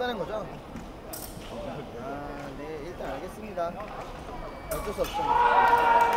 없다는 거죠? 아, 네, 일단 알겠습니다. 어쩔 수 없죠.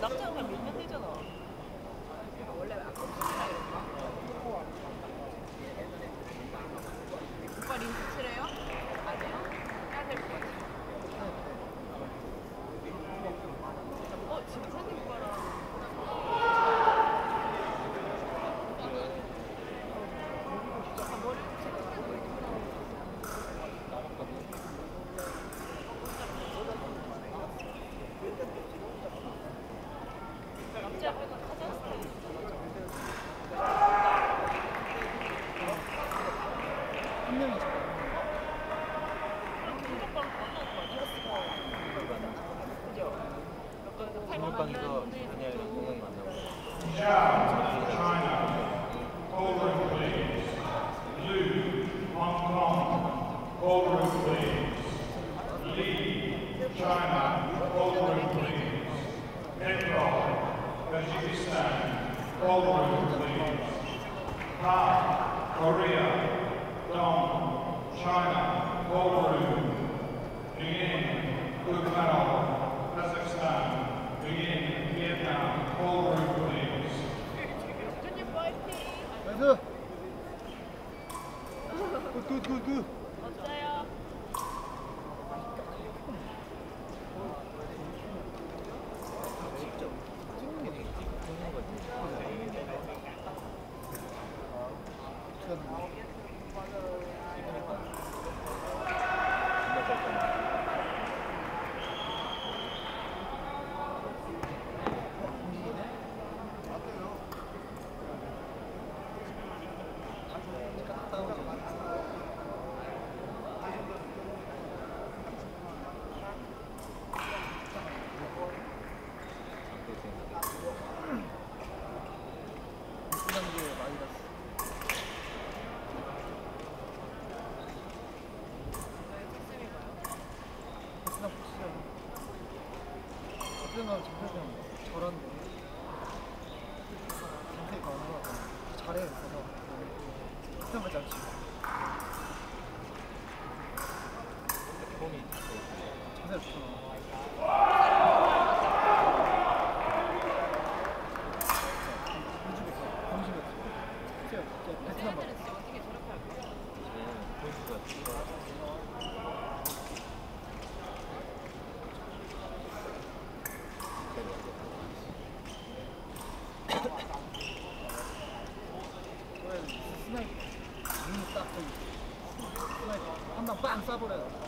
남자가 밀면 되잖아. Over please. Lee, China, over please. Nepal, Tajikistan, over please. Ha, Korea, Dong, China, over Begin, Kukumaro, Kazakhstan, begin, Vietnam, over please. Good, good, good. 맞아요. 비슷한 거 잡지. 봄이. 자세 좋잖아. está por.